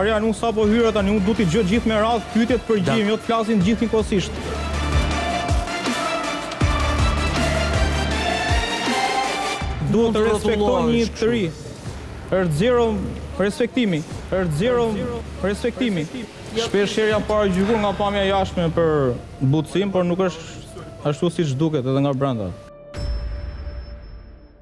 Arjan, unë sapo hyra tani, unë du t'i dëgjoj gjithë me radhë pyetjet përgjigjet, jo të flasin gjithë njëkohësisht. Duhet të respektojnë njëri-tjetrin. Është zero respektimi. Është zero respektimi. Shpeshherë jam paragjykuar nga pamja jashtme për butësinë, por nuk është ashtu siç duket edhe nga brenda.